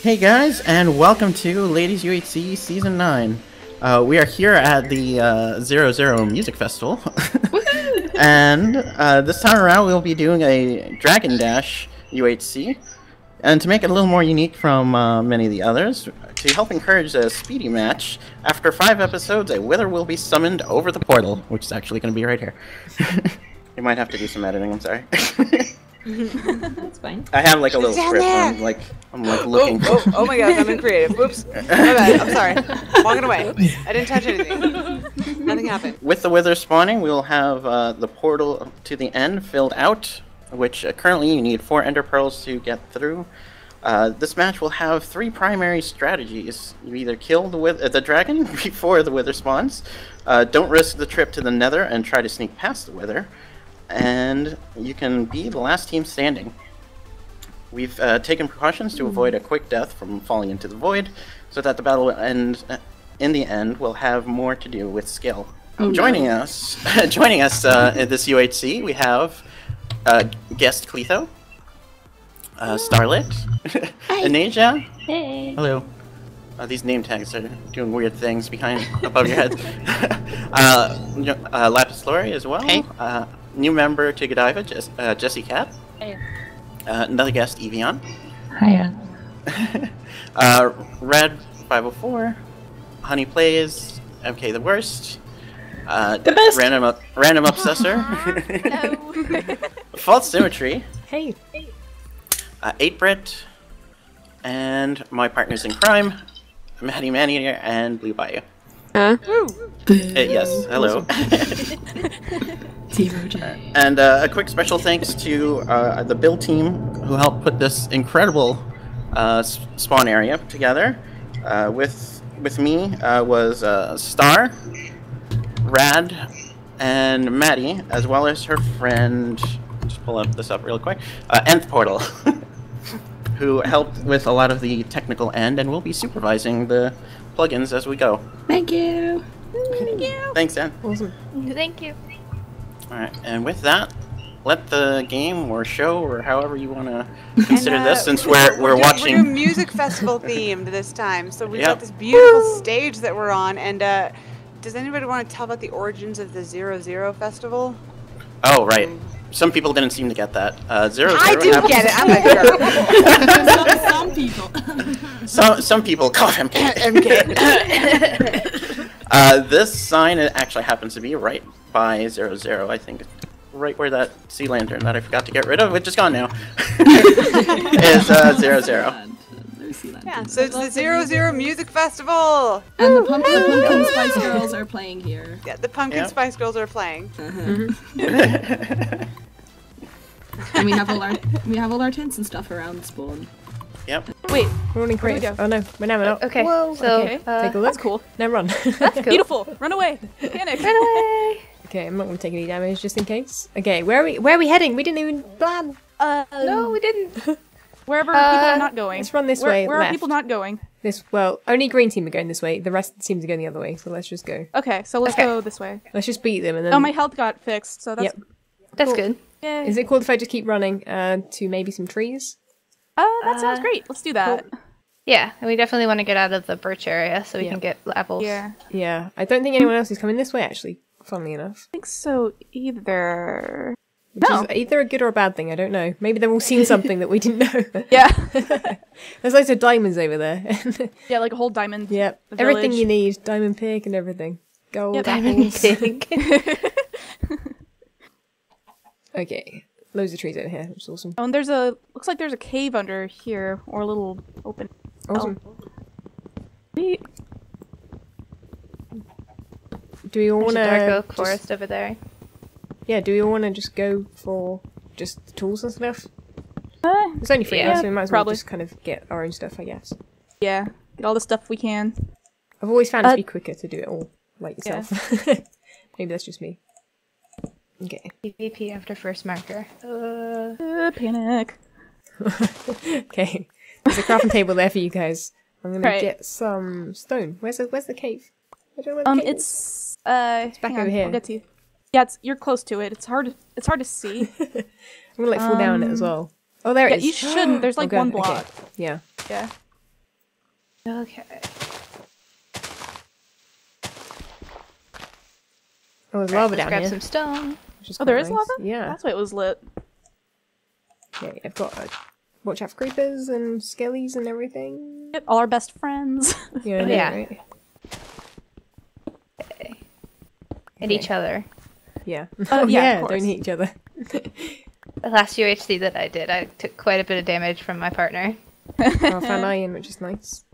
Hey guys, and welcome to Ladies UHC Season 9. Uh, we are here at the uh, Zero Zero Music Festival. and uh, this time around we'll be doing a Dragon Dash UHC. And to make it a little more unique from uh, many of the others, to help encourage a speedy match, after five episodes, a Wither will be summoned over the portal, which is actually going to be right here. you might have to do some editing, I'm sorry. That's fine. I have like a little Down script, there. I'm like, I'm like looking. Oh, oh, oh my gosh, I'm in creative. Oops. My bad. I'm sorry. Walking away. I didn't touch anything. Nothing happened. With the wither spawning, we will have uh, the portal to the end filled out, which uh, currently you need four ender pearls to get through. Uh, this match will have three primary strategies. You either kill the with- uh, the dragon before the wither spawns, uh, don't risk the trip to the nether and try to sneak past the wither, and you can be the last team standing. We've uh, taken precautions to avoid a quick death from falling into the void, so that the battle will end. uh, In the end, will have more to do with skill. joining us, joining us uh, at this UHC, we have uh, guest Kleetho, uh, Starrlett, Eneija. Hey. Hello. Uh, these name tags are doing weird things behind above your head. uh, uh, Lapis Lauri as well. Hey. Uh, new member to Godiva, Jess, uh, Jessicat. Hey. Uh, another guest, Eveeeon. Hiya. uh, Rad 504, Honney Plays, MK the Worst, uh, The best. Random up, Random Obsessor, False Symmetry, Hey. uh, 8-Britt, and my partners in crime, Maddiie Maneater and Blue Bayou. Huh? Uh, yes, hello. Zero and uh, a quick special thanks to uh, the build team who helped put this incredible uh, spawn area together. Uh, with with me uh, was uh, Star, Rad, and Maddie, as well as her friend. Just pull up this up real quick. Uh, Nth Portal, who helped with a lot of the technical end and will be supervising the plugins as we go. Thank you. Thank you. Thanks, N. Awesome. Thank you. Alright, and with that, let the game or show or however you want to consider And, uh, this, since we're, we're, doing- watching. We're doing music festival themed this time. So we've Yep. got this beautiful stage that we're on. And uh, does anybody want to tell about the origins of the Zero Zero Festival? Oh, right. Some people didn't seem to get that. Uh, zero, I zero do happens- get it. I'm a jerk. some, some people. Some, some people cough MK. MK. uh, this sign actually happens to be right by zero zero. I think right where that sea lantern that I forgot to get rid of, which is gone now, is uh, zero zero. Yeah, so it's the Zero Zero Music Festival. And the, pump- the Pumpkin Spice Girls are playing here. Yeah, the Pumpkin Yeah. Spice Girls are playing. And we have all our we have all our tents and stuff around spawn. yep. Wait, We're running Where'd we Oh no, we're now we're. Okay. Whoa, so okay. uh, Take a look. that's cool. Now run. That's cool. Beautiful. Run away. Panic. Run away. Okay, I'm not going to take any damage just in case. Okay, where are we? Where are we heading? We didn't even plan. Uh, No, we didn't. Wherever Uh, people are not going. let's run this where, way, Where are people not going? This well, only green team are going this way. The rest seem to go the other way. So let's just go. Okay, so let's Okay. go this way. Let's just beat them and then. Oh, my health got fixed, so that's Yep. That's good. Yay. Is it cool if I just keep running uh, to maybe some trees? Uh, that sounds Uh, great. Let's do that. Yeah, and we definitely want to get out of the birch area so we Yeah. can get apples. Yeah. Yeah, I don't think anyone else is coming this way. Actually, funnily enough, I think so either. which No. is either a good or a bad thing. I don't know. Maybe they've all seen something that we didn't know. Yeah. There's loads of diamonds over there. yeah, like a whole diamond. yep, The everything you need. Diamond pick and everything. Gold Yep. apples. Pig. Okay, loads of trees over here, which is awesome. Oh, and there's a looks like there's a cave under here or a little open. Awesome. Oh. Neat. Do we all want a dark to? oak forest over there. Yeah. Do we all want to just go for just the tools and stuff? Uh, There's only three of Yeah, us, so we might as well just kind of get our own stuff, I guess. yeah, get all the stuff we can. I've always found it Uh, to be quicker to do it all like Yeah. yourself. Maybe that's just me. Okay. PvP after first marker. Uh, Uh, panic. okay. There's a crafting table there for you guys. I'm gonna Right. get some stone. Where's the Where's the cave? I don't know where the Um, it's uh, it's back over here. I'll get to you. Yeah, it's you're close to it. It's hard. It's hard to see. I'm gonna like fall down it as well. Oh, there yeah, it is. you shouldn't. There's Oh, like good, one okay. block. Yeah. Yeah. Okay. Oh, there's lava Let's down grab here. some stone. Oh, quite there is nice. lava? Yeah. That's why it was lit. Yeah, I've got uh, watch out for creepers and skellies and everything. Yep, all our best friends. Yeah, Yeah. right? And each other. Yeah. Oh yeah, yeah, don't hit each other. The last UHC that I did, I took quite a bit of damage from my partner. oh, I found iron, which is nice.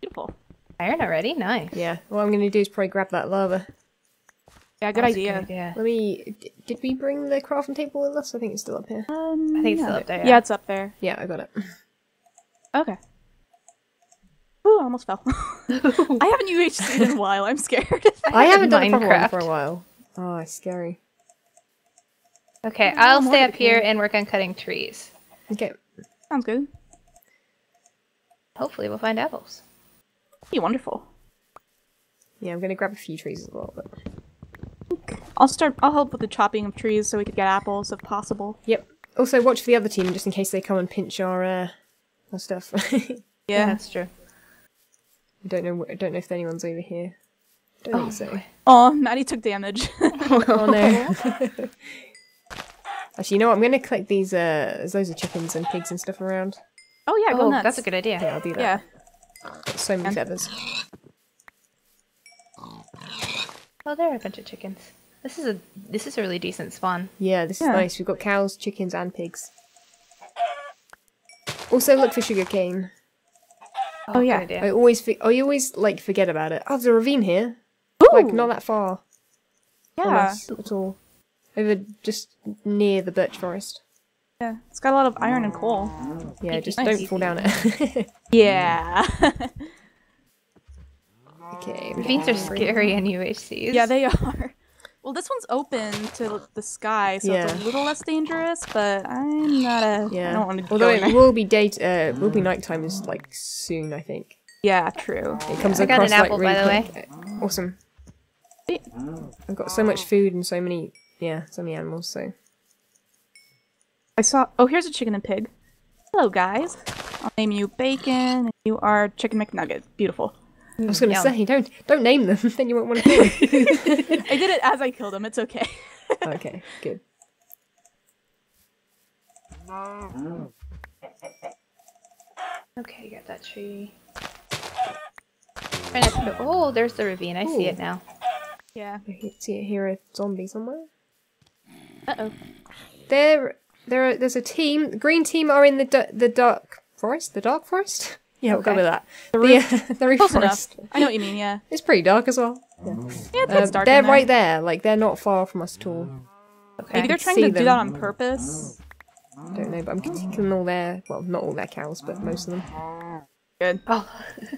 Beautiful. Iron already? Nice. Yeah. What I'm gonna do is probably grab that lava. Yeah, good That's a idea. Yeah. Let me. Did we bring the crafting table with us? I think it's still up here. Um, I think it's yeah. still up there, Yeah. yeah. it's up there. Yeah, I got it. Okay. Ooh, I almost fell. I haven't UHC'd in a while. I'm scared. I haven't done a Minecraft. for a while. Oh, it's scary. Okay, Oh, I'll more stay up here and work on cutting trees. Okay. Sounds good. Hopefully, we'll find apples. Be wonderful. Yeah, I'm gonna grab a few trees as well. But... I'll start. I'll help with the chopping of trees so we could get apples if possible. Yep. Also, watch for the other team just in case they come and pinch our uh, our stuff. I Yeah. that's true. Don't know. I don't know if anyone's over here. Don't think so. Oh, Maddie took damage. Oh no. Actually, you know what? I'm gonna collect these. Uh, there's loads of chickens and pigs and stuff around. oh yeah, go oh, nuts. that's a good idea. Yeah, I'll do that. Yeah. Got so many And- feathers. Oh, there are a bunch of chickens. This is a this is a really decent spawn. Yeah, this is Yeah. nice. We've got cows, chickens, and pigs. Also, look for sugarcane. Oh, oh yeah. good idea. I always, fi- I always like forget about it. Oh, there's a ravine here. Like not that far Yeah. us at all. Over just near the birch forest. Yeah. It's got a lot of iron and coal. Yeah, just Nice. don't fall down it. Yeah. okay. Ravines are scary in UHCs. yeah, they are. Well, this one's open to the sky, so it's a little less dangerous. But I'm not a. Yeah. I don't want to Although go in it there. will be day, uh, will be nighttime is like soon. I think Yeah, true. it comes I got across an apple, like by really the way. quick. Awesome. I've got so much food and so many, yeah, so many animals. So I saw. Oh, here's a chicken and pig. Hello, guys. I'll name you Bacon. and You are Chicken McNugget. Beautiful. I was gonna Yum. say, don't don't name them, then you won't want to kill them. I did it as I killed them. It's okay. okay, good. Okay, got that tree. To- Oh, there's the ravine. I see it now. yeah. I can see it here a zombie somewhere. Uh oh. There, there, are, there's a team. The green team are in the the dark forest. The dark forest. Yeah, we'll go with that. The The, roof- uh, the roof Close enough. I know what you mean. Yeah. It's pretty dark as well. Yeah, Uh, that's dark. they're in there. right there. Like they're not far from us at all. Okay. Maybe they're trying see to do that on purpose. I Don't know, but I'm killing all their. Well, not all their cows, but most of them. Good. Oh,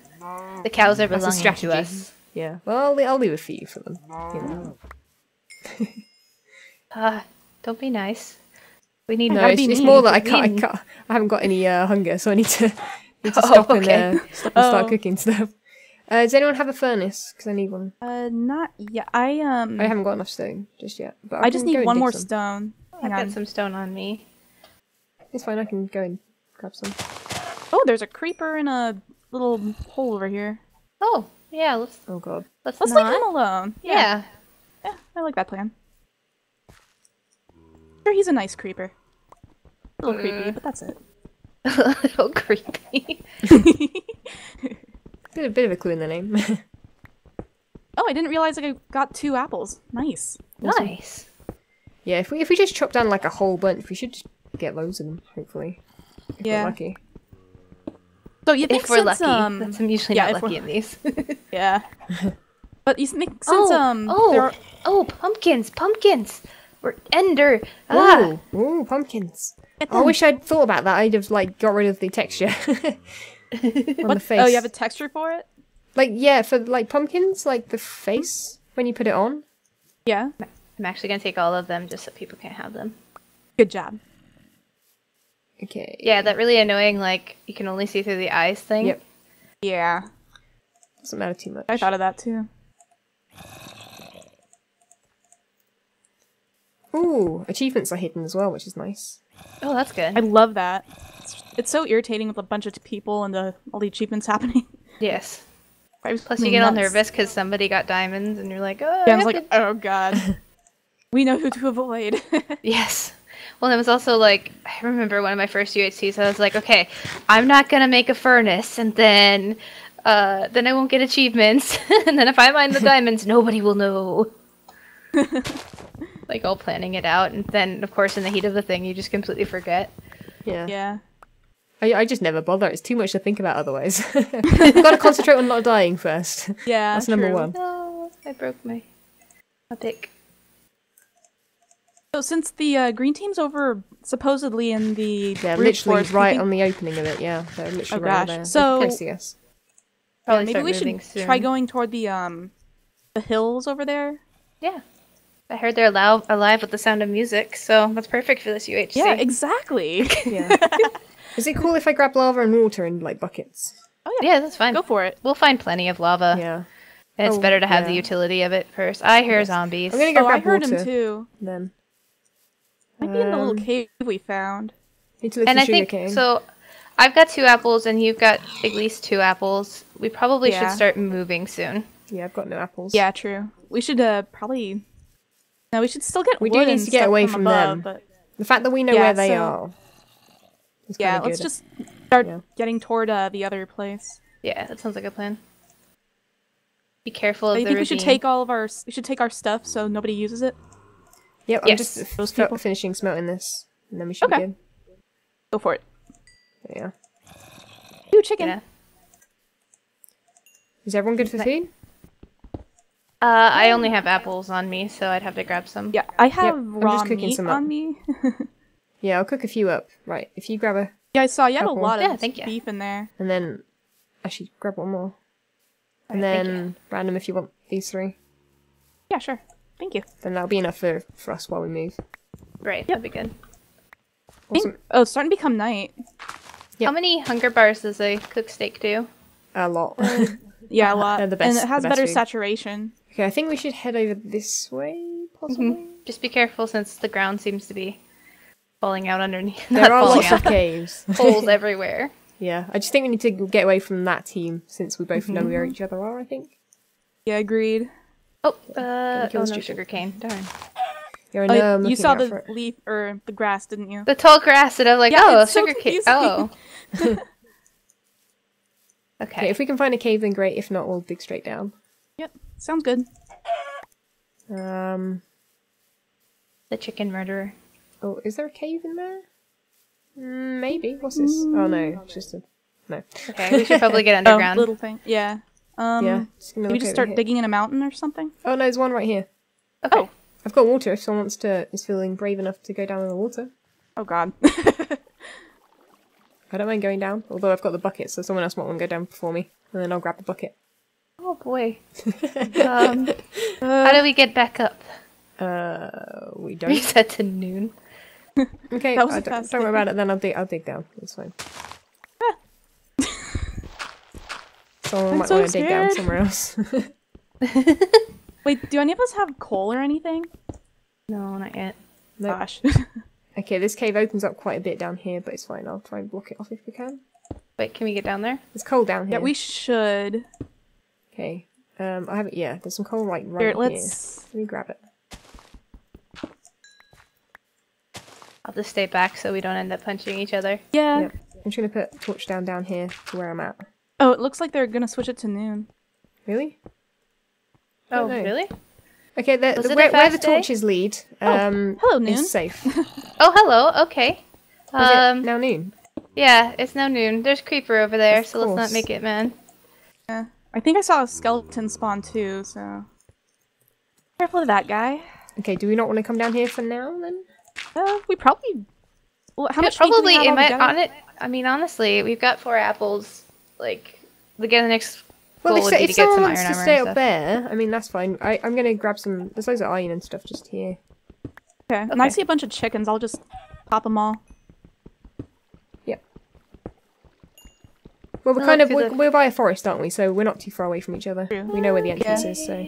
the cows are That's a belonging to us. Yeah. Well, I'll, I'll leave a few for them. You know. Ah, don't be nice. We need No, gotta it's, be it's more that I can't, I can't. I haven't got any uh, hunger, so I need to need to Oh, stop and okay. uh, stop and start Oh. cooking stuff. Uh, does anyone have a furnace? Because I need one. Uh, not yet. I um. I haven't got enough stone just yet. But I, I just need one more some. stone. I've Hang got some stone on me. It's fine. I can go and grab some. Oh, there's a creeper in a little hole over here. Oh, yeah. Let's Oh god. let's, Let's not. leave him alone. yeah. Yeah, I like that plan. Sure, he's a nice creeper. A little creepy, but that's it. a little creepy. Bit a bit of a clue in the name. Oh, I didn't realize like, I got two apples. Nice. Nice. yeah. If we if we just chop down like a whole bunch, we should get loads of them. Hopefully. If Yeah. We're lucky. So you think If we're since, lucky, um, That's- I'm usually yeah, not lucky in these. yeah. But you think since oh, um, oh, there are- oh, pumpkins, pumpkins. We're ender. Ah, Ooh, ooh, pumpkins. Get I wish I'd thought about that. I'd have like got rid of the texture on the face. Oh, you have a texture for it? Like yeah, for like pumpkins, like the face when you put it on. Yeah. I'm actually gonna take all of them just so people can't have them. Good job. Okay. Yeah, that really annoying like you can only see through the eyes thing. Yep. Yeah, Doesn't matter too much. I thought of that too. Ooh, achievements are hidden as well, which is nice. Oh, that's good. I love that. It's, it's so irritating with a bunch of people and the all the achievements happening. Yes. Plus, you get all nervous because somebody got diamonds, and you're like, oh. Yeah, I was like, to-" oh god. we know who to avoid. Yes. Well, it was also like I remember one of my first UHCs. I was like, okay, I'm not gonna make a furnace, and then, uh, then I won't get achievements, and then if I mine the diamonds, nobody will know. like all planning it out, and then of course in the heat of the thing, you just completely forget. Yeah. yeah. I, I just never bother. It's too much to think about otherwise. I've got to concentrate on not dying first. Yeah. That's number true. one. No, I broke my my pick. So since the uh, green team's over supposedly in the They're literally forest, right think- on the opening of it. Yeah, they're literally Oh, right gosh. there. So- can see us. Probably maybe we should soon. try going toward the um the hills over there. Yeah. I heard they're alive, alive with the sound of music, so that's perfect for this UHC. Yeah, exactly. Yeah. Is it cool if I grab lava and water in like buckets? Oh yeah, yeah, that's fine. Go for it. We'll find plenty of lava. Yeah. And it's Oh, better to have the utility of it first. I hear zombies. I'm gonna go Oh, I grab heard water. him too. Then Might be in the Um, little cave we found. need to look and I think sugarcane. so. I've got two apples, and you've got at least two apples. We probably Yeah. should start moving soon. Yeah, I've got no apples. Yeah, true. We should uh probably. No, we should still get. We do need to get away from, from above, them. But The fact that we know Yeah, where they so- are. is yeah, kinda let's good. just start Yeah. getting toward uh, the other place. Yeah, that sounds like a plan. Be careful of I the think we should take all of our. We should take our stuff so nobody uses it. Yep, I'm just f- those f- people. finishing smelting this, and then we should Okay. be good. Go for it. Yeah. Ooh, chicken. Yeah. Is everyone good for Ni- food? Uh, I only have apples on me, so I'd have to grab some. Yeah, I have I'm raw just cooking meat some up. on me. Yeah, I'll cook a few up. Right, if you grab a, yeah, I saw you had a lot of Yeah, thank ya. beef in there. and then actually grab one more, and Alright, thank then random if you want these three. Yeah, sure. Thank you. Then that'll be enough for for us while we move. Right, that'd be good. I think- oh, it's starting to become night. Yep. How many hunger bars does a cooked steak do? A lot. Yeah, a lot. They're the best- and it has better food. saturation. Okay, I think we should head over this way, possibly. Just be careful since the ground seems to be falling out underneath. There are lots out. of caves. holes everywhere. Yeah, I just think we need to get away from that team since we both know Mm-hmm. where each other are. I think. Yeah, agreed. Oh, uh, kill oh this no, sugar cane. Darn. Yeah, I Oh, know, I'm you saw the leaf or the grass, didn't you? The tall grass, and I was like, Yeah, oh, it's so sugar cane. Oh. Okay, okay. if we can find a cave, then great. If not, we'll dig straight down. Yep, sounds good. Um. The chicken murderer. Oh, is there a cave in there? Mm, maybe. What's this? Oh no, it's just a no. Okay, we should probably get underground. Oh, underground. little thing. Yeah. Um, yeah, just gonna maybe look just start here. digging in a mountain or something. Oh no, there's one right here. Okay. Oh. I've got water. If someone wants to, is feeling brave enough to go down in the water. Oh God. I don't mind going down. Although I've got the bucket, so someone else might want to go down before me, and then I'll grab the bucket. Oh boy. um, how do we get back up? Uh, we We don't. set to noon. Okay, That was don't, don't worry about it. Then I'll dig. I'll dig down. It's fine. Someone I'm might so want to dig down somewhere else. Wait, do any of us have coal or anything? No, not yet. Nope. Gosh. Okay, this cave opens up quite a bit down here, but it's fine. I'll try and block it off if we can. Wait, can we get down there? It's cold down here. yeah, we should. Okay. Um, I have it. Yeah, there's some coal right right Here, here. let's. Let me grab it. I'll just stay back so we don't end up punching each other. Yeah. Yep. I'm just gonna put torch down down here to where I'm at. Oh, it looks like they're gonna switch it to noon. Really? Oh, no. really? Okay, the, the, where, where the fast day? torches lead um, hello, Noon. is safe. Is Oh, hello. Okay. it Um, now noon? yeah, it's now noon. There's creeper over there, Of so let's not make it man. Yeah. I think I saw a skeleton spawn too, so. Careful of that guy. Okay, do we not want to come down here for now then? Uh, we probably... Well, how yeah, much probably, we it might altogether? on it. I mean, honestly, we've got four apples. Like, the get the next Well, goal if, would so- be if to get someone some wants iron to stay up there, I mean that's fine. I, I'm gonna grab some. There's loads of iron and stuff just here. Okay. And I see a bunch of chickens. I'll just pop them all. Well, we're I'll kind of we're, the- we're by a forest, aren't we? So we're not too far away from each other. True. We know where the entrance is. So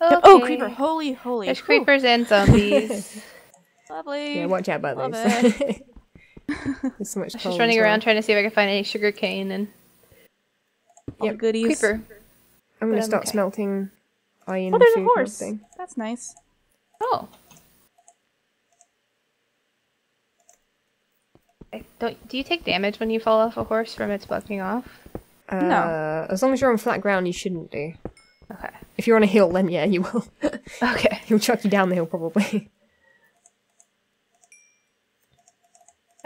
Oh, creeper! Holy, holy! There's Whew. creepers and zombies. Lovely. yeah, watch out about Love those. There's so much. I was just running well. around trying to see if I could find any sugar cane and All the Yep. goodies. Creeper. I'm gonna Um, start okay. smelting iron Oh, there's food a and horse. everything. That's nice. Oh. Don't do you take damage when you fall off a horse from its bucking off? Uh, As long as you're on flat ground, you shouldn't do. Okay. If you're on a hill, then yeah, you will. Okay. He'll chuck you down the hill probably.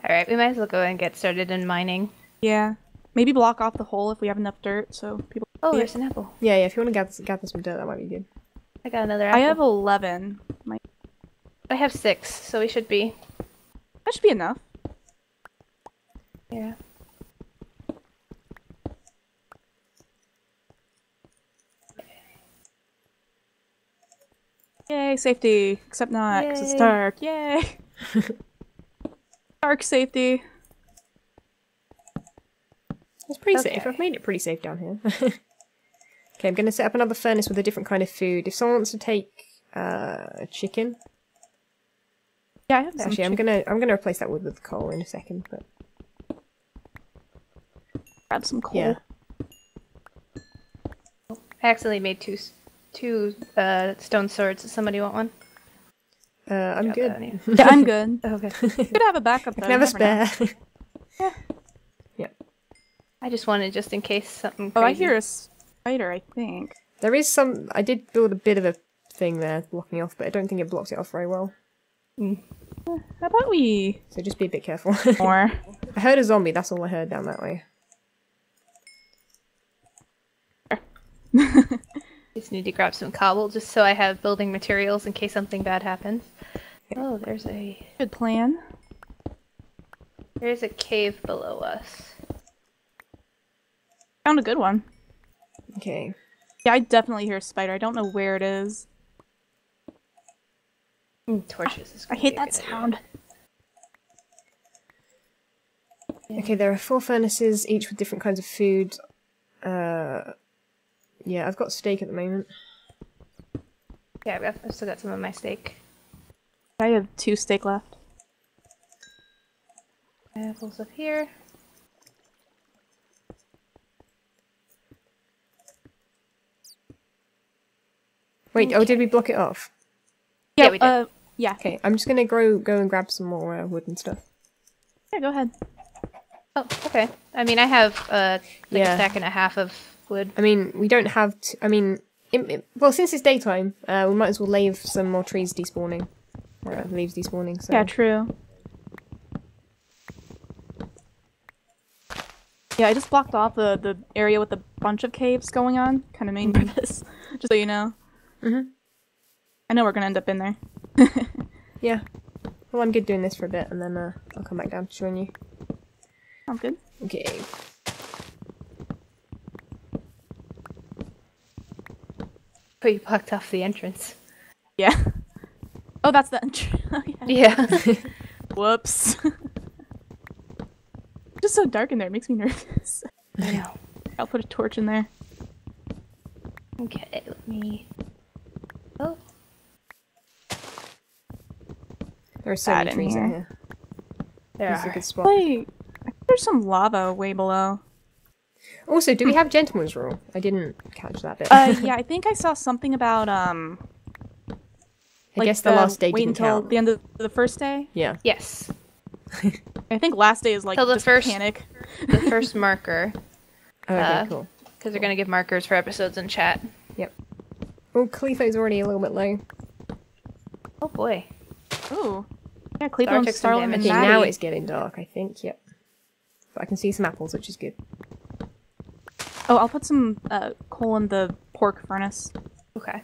All right, we might as well go and get started in mining. Yeah. Maybe block off the hole if we have enough dirt so people. Oh, see there's an apple. yeah, yeah. If you want to gather, gather some dirt, that might be good. I got another apple. I have eleven. My I have six, so we should be. that should be enough. Yeah. Yay, safety. Except not, 'cause it's dark. Yay. dark safety. It's pretty safe. I've made it pretty safe down here. okay, I'm going to set up another furnace with a different kind of food. If someone wants to take uh, a chicken, Yeah, I have some. actually, I'm gonna I'm gonna replace that wood with coal in a second. But grab some coal. yeah, I accidentally made two two uh, stone swords. Does somebody want one? uh, I'm Drop that good. Yeah, I'm good. Okay. Good to have a backup. I can have a you never know. spare. I just wanted just in case something. Oh, I hear a spider. I think. there is some. I did build a bit of a thing there blocking off, but I don't think it blocks it off very well. How about we So just be a bit careful. more? I heard a zombie. That's all I heard down that way. Just need to grab some cobble just so I have building materials in case something bad happens. Oh, there's a Good plan. there's a cave below us. Found a good one. Okay. Yeah, I definitely hear a spider. I don't know where it is. Mm, torches is I gonna hate that good idea. sound. Okay, there are four furnaces, each with different kinds of food. Uh, yeah, I've got steak at the moment. Yeah, I've, got, I've still got some of my steak. I have two steak left. I have Apples up here. Wait, oh, did we block it off? Yeah, we did. Uh, yeah. Okay, I'm just gonna go go and grab some more uh, wood and stuff. Yeah, go ahead. Oh, okay. I mean, I have uh, like Yeah. a stack and a half of I mean, we don't have. T- I mean, it, it- well, since it's daytime, uh, we might as well leave some more trees despawning, uh, leaves despawning. So Yeah, true. Yeah, I just blocked off the, the area with a bunch of caves going on. Kind of main purpose, just so you know. Mhm. I know we're gonna end up in there. yeah. Well, I'm good doing this for a bit, and then uh, I'll come back down to join you. Sounds good. Okay. But you blocked off the entrance. Yeah. Oh, that's the entrance. Oh, yeah. Yeah. Whoops. just so dark in there. It makes me nervous. I know. I'll put a torch in there. Okay, let me. Oh, There are so Bad many trees in here. here. there This is a are. good spot. Wait, I think there's some lava way below. Also, do we have gentleman's rule? I didn't catch that bit. Uh, yeah, I think I saw something about um. I guess the last day wait didn't until count. the end of the first day. Yeah. Yes, I think last day is like Till the just first- panic. the first marker, Oh, okay, Uh, cool. because they're gonna give markers for episodes in chat. Yep. Oh, Khalifa's already a little bit low. Oh boy. Ooh, yeah, Cleveland, took some Starling, and Maddie. now it's getting dark, I think. Yep. But I can see some apples, which is good. Oh, I'll put some uh, coal in the pork furnace. Okay.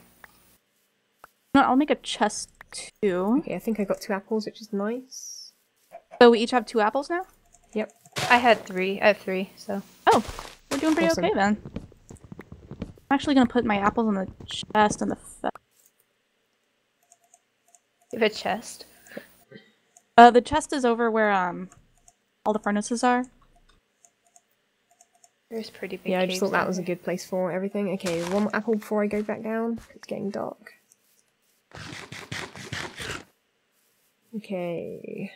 No, I'll make a chest too. Okay, I think I got two apples, which is nice. So we each have two apples now. Yep. I had three. I have three. So Oh, we're doing pretty Awesome. okay then. I'm actually gonna put my apples in the chest and the. Fe- you have a chest. uh, the chest is over where um, all the furnaces are. There's pretty big. Yeah, I just caves thought that was a good place for everything. Okay, one more apple before I go back down. It's getting dark. Okay.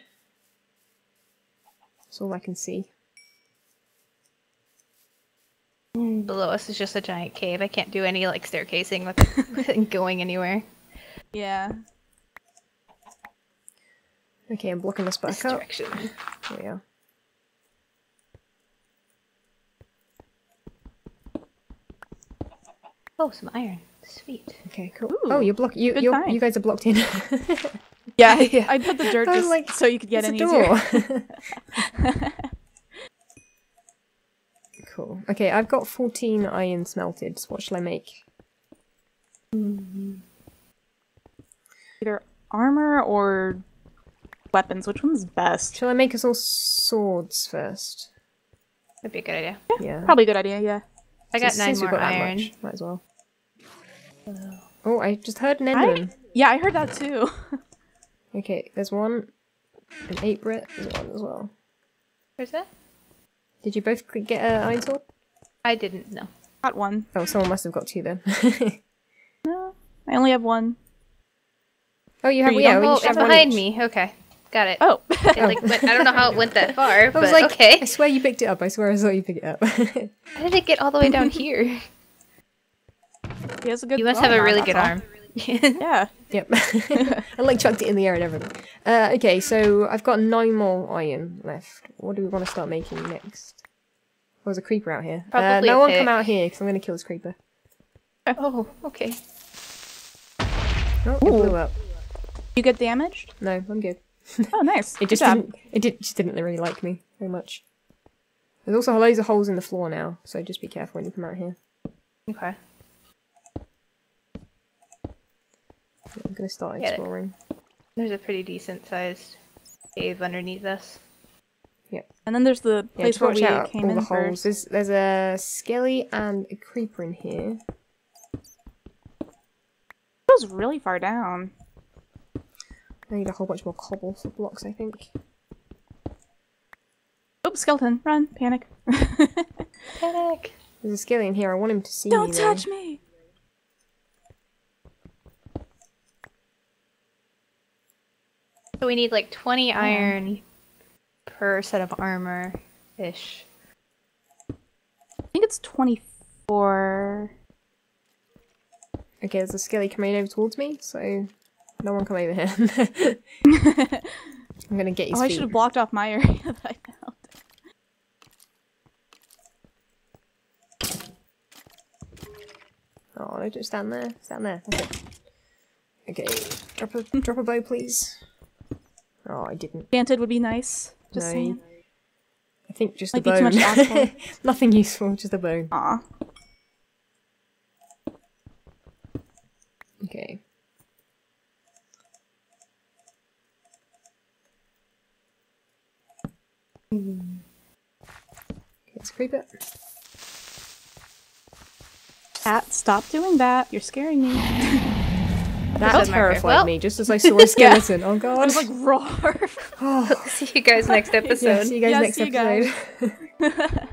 That's all I can see. Below us is just a giant cave. I can't do any like staircasing with it, going anywhere. Yeah. Okay, I'm blocking This back up. direction. There we are. Oh, some iron. Sweet. Okay, cool. Ooh, oh, you're block. You you you guys are blocked in. Yeah, yeah, I put the dirt was just like, so you could get in easier. door. cool. Okay, I've got 14 iron smelted. So what shall I make? Mm-hmm. Either armor or weapons. Which one's best? Shall I make us all swords first? That'd be a good idea. Yeah. Probably a good idea. Yeah. I got Since- nine since we've more got that iron. much, might as well. Oh, I just heard an enderman. Yeah, I heard that too. Okay, there's one. An eight brit. There's one as well. Where's that? Did you both get an iron sword? I didn't no. Got one. Oh, someone must have got two then. No, I only have one. oh, you have you yeah. don't- we Oh, it's one behind me. Okay, got it. Oh, It, oh. like, went, I don't know how it went that far, I but was like, okay. I swear you picked it up. I swear I saw you pick it up. How did it get all the way down here? He has a good. You must have a really good all. arm. Yeah. Yep. I like chucked it in the air and everything. Uh, okay, so I've got nine more iron left. What do we want to start making next? Oh, there's a creeper out here. uh, Probably no a one pick. come out here because I'm going to kill this creeper. oh, okay. Oh, it blew up. You get damaged? No, I'm good. Oh, nice. It just job. didn't. It did, just didn't really like me very much. There's also loads of holes in the floor now, so just be careful when you come out here. Okay. I'm going to start Get it. exploring. There's a pretty decent sized cave underneath us. Yeah. And then there's the place just where we out came all in the holes. first. There's, there's a skelly and a creeper in here. It goes really far down. I need a whole bunch more cobble for blocks, I think. Oops, skeleton, run, panic. Panic! There's a skelly in here. I want him to see Don't me. though. touch me. So we need like 20 iron per set of armor ish. I think it's 24. Okay, there's a skelly coming over towards me, so no one come over here. I'm gonna get you. Oh, I should have blocked off my area that I found. Oh, no, just stand there. Stand there. That's it. Okay, drop a drop a bow, please. Oh, I didn't. Enchanted would be nice. Just No. saying. I think just Might a be too bone. much to. Nothing useful, just a bone. Aw. Okay. Okay, let's creep it. Cat, stop doing that. You're scaring me. That Said Margaret. terrified Well- me just as I saw a skeleton. Oh god. I was like, roar. oh, See you guys next episode. yeah, see you guys Yeah, next see you guys. episode.